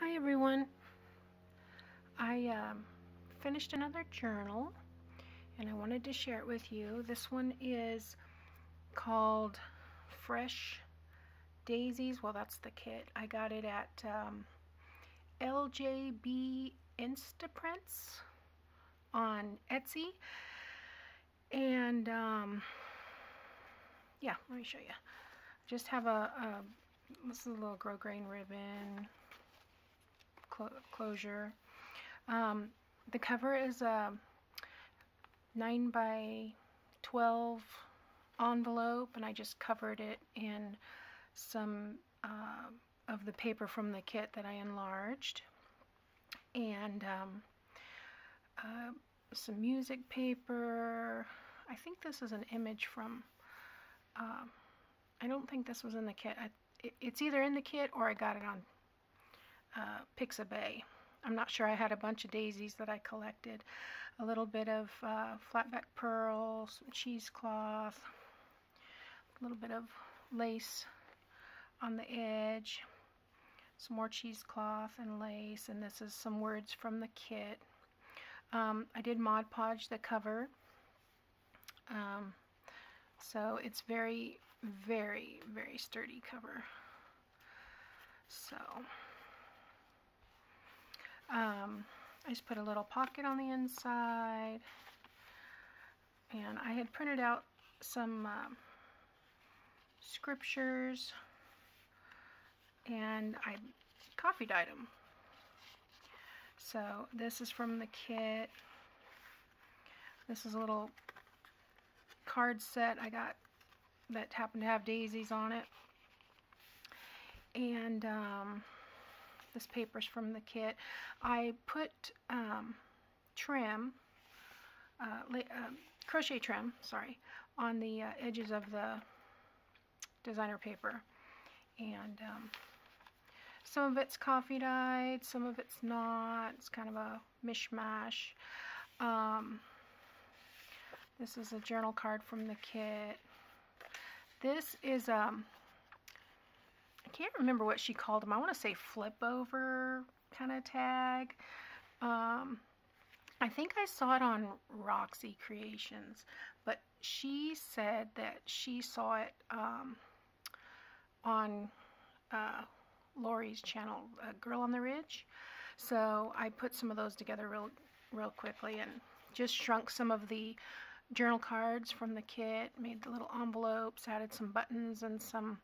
Hi everyone. I um, finished another journal and I wanted to share it with you. This one is called Fresh Daisies. Well, that's the kit. I got it at um, LJB Instaprints on Etsy. And um, yeah, let me show you. Just have a, a this is a little grosgrain ribbon closure. Um, the cover is a 9 by 12 envelope and I just covered it in some uh, of the paper from the kit that I enlarged. And um, uh, some music paper. I think this is an image from uh, I don't think this was in the kit. I, it, it's either in the kit or I got it on uh, Pixabay. I'm not sure I had a bunch of daisies that I collected. A little bit of uh, flatback pearl, some cheesecloth, a little bit of lace on the edge, some more cheesecloth and lace, and this is some words from the kit. Um, I did Mod Podge the cover, um, so it's very, very, very sturdy cover. So um, I just put a little pocket on the inside. And I had printed out some um, scriptures and I coffee dyed them. So this is from the kit. This is a little card set I got that happened to have daisies on it. And um, paper's from the kit. I put um, trim, uh, uh, crochet trim, sorry, on the uh, edges of the designer paper. And um, some of it's coffee dyed, some of it's not. It's kind of a mishmash. Um, this is a journal card from the kit. This is um, I can't remember what she called them. I want to say flip over kind of tag. Um, I think I saw it on Roxy Creations, but she said that she saw it um, on uh, Lori's channel, uh, Girl on the Ridge. So I put some of those together real, real quickly and just shrunk some of the journal cards from the kit, made the little envelopes, added some buttons and some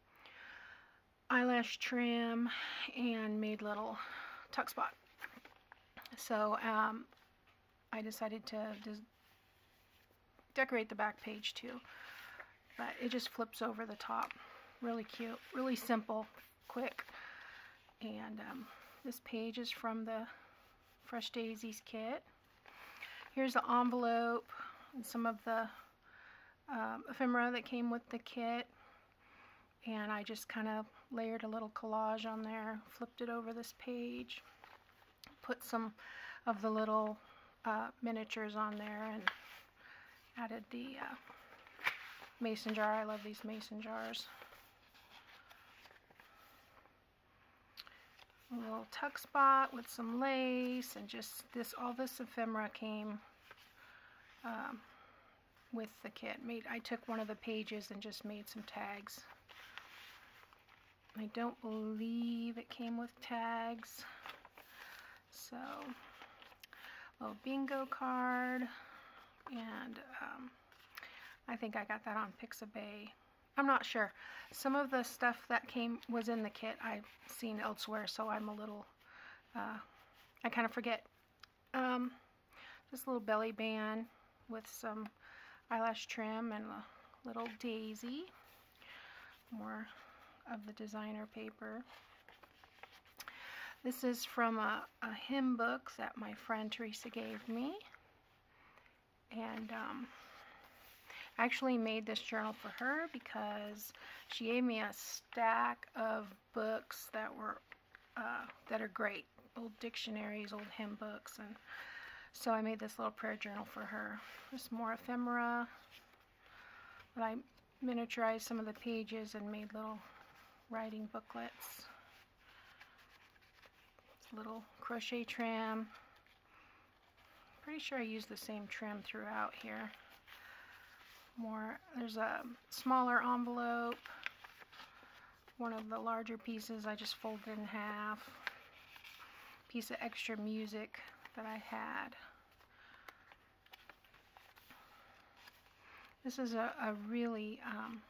eyelash trim and made little tuck spot. So um, I decided to decorate the back page too. But it just flips over the top. Really cute, really simple, quick. And um, this page is from the Fresh Daisies kit. Here's the envelope and some of the um, ephemera that came with the kit and I just kind of layered a little collage on there, flipped it over this page, put some of the little uh, miniatures on there and added the uh, mason jar. I love these mason jars. A little tuck spot with some lace and just this, all this ephemera came um, with the kit. Made I took one of the pages and just made some tags. I don't believe it came with tags. So, little bingo card. And um, I think I got that on Pixabay. I'm not sure. Some of the stuff that came was in the kit I've seen elsewhere, so I'm a little, uh, I kind of forget. Um, this little belly band with some eyelash trim and a little daisy. More of the designer paper. This is from a, a hymn book that my friend Teresa gave me. And um, I actually made this journal for her because she gave me a stack of books that were uh, that are great. Old dictionaries, old hymn books. and So I made this little prayer journal for her. There's more ephemera. But I miniaturized some of the pages and made little writing booklets. little crochet trim. Pretty sure I use the same trim throughout here. More, there's a smaller envelope. One of the larger pieces I just folded in half. Piece of extra music that I had. This is a, a really um,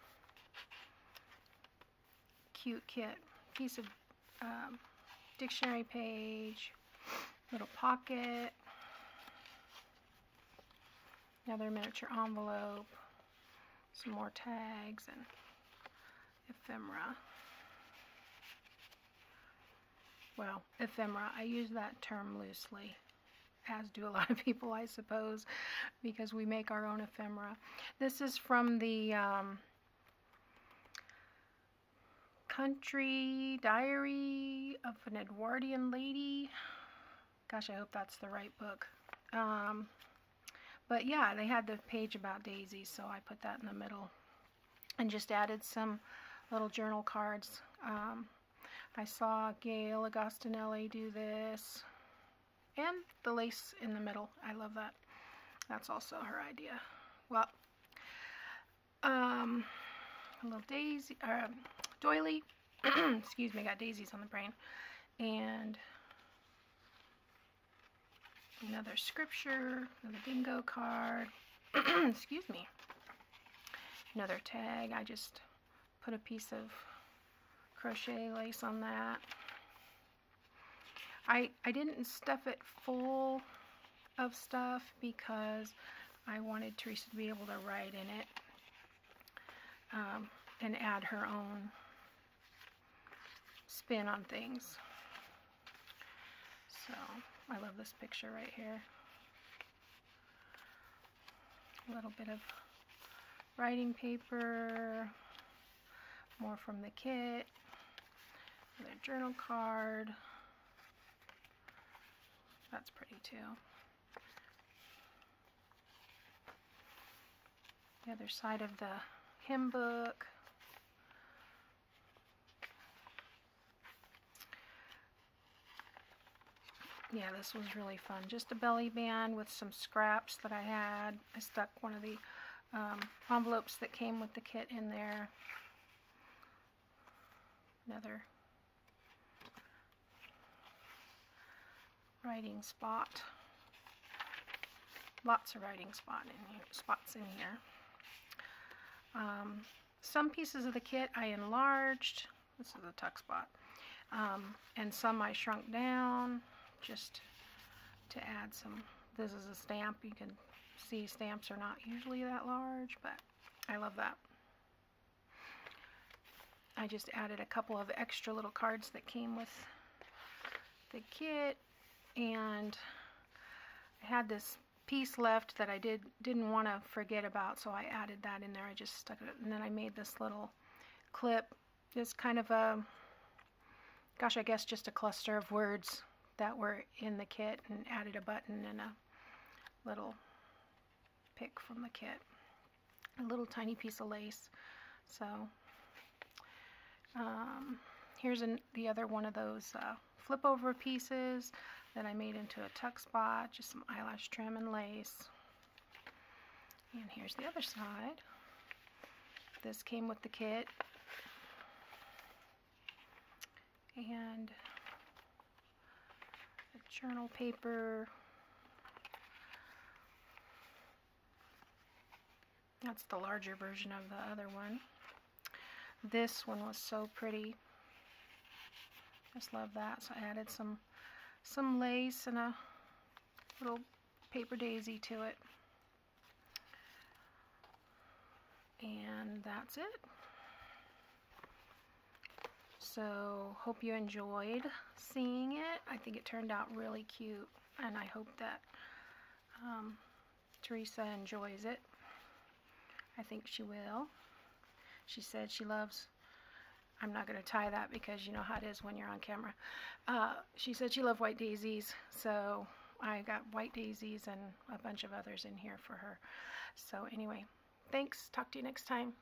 cute kit. Piece of um, dictionary page, little pocket, another miniature envelope, some more tags and ephemera. Well, ephemera, I use that term loosely, as do a lot of people, I suppose, because we make our own ephemera. This is from the um, Country Diary of an Edwardian Lady. Gosh, I hope that's the right book. Um, but yeah, they had the page about daisies, so I put that in the middle and just added some little journal cards. Um, I saw Gail Agostinelli do this. And the lace in the middle. I love that. That's also her idea. Well, um, a little daisy, uh, doily. Excuse me, I got daisies on the brain. And another scripture, another bingo card. Excuse me. Another tag. I just put a piece of crochet lace on that. I, I didn't stuff it full of stuff because I wanted Teresa to be able to write in it um, and add her own spin on things. So I love this picture right here. A little bit of writing paper, more from the kit, another journal card. That's pretty too. The other side of the hymn book. Yeah, this was really fun. Just a belly band with some scraps that I had. I stuck one of the um, envelopes that came with the kit in there. Another writing spot. Lots of writing spot in here, spots in here. Um, some pieces of the kit I enlarged. This is a tuck spot. Um, and some I shrunk down just to add some. This is a stamp. You can see stamps are not usually that large, but I love that. I just added a couple of extra little cards that came with the kit and I had this piece left that I did didn't want to forget about so I added that in there I just stuck it and then I made this little clip just kind of a gosh I guess just a cluster of words that were in the kit and added a button and a little pick from the kit a little tiny piece of lace so um, here's an, the other one of those uh, flip over pieces that I made into a tuck spot, just some eyelash trim and lace. And here's the other side. This came with the kit. And journal paper. That's the larger version of the other one. This one was so pretty. Just love that. So I added some some lace and a little paper daisy to it. And that's it. So hope you enjoyed seeing it. I think it turned out really cute and I hope that um, Teresa enjoys it. I think she will. She said she loves I'm not going to tie that because you know how it is when you're on camera. Uh, she said she loved white daisies, so I got white daisies and a bunch of others in here for her. So anyway, thanks. Talk to you next time.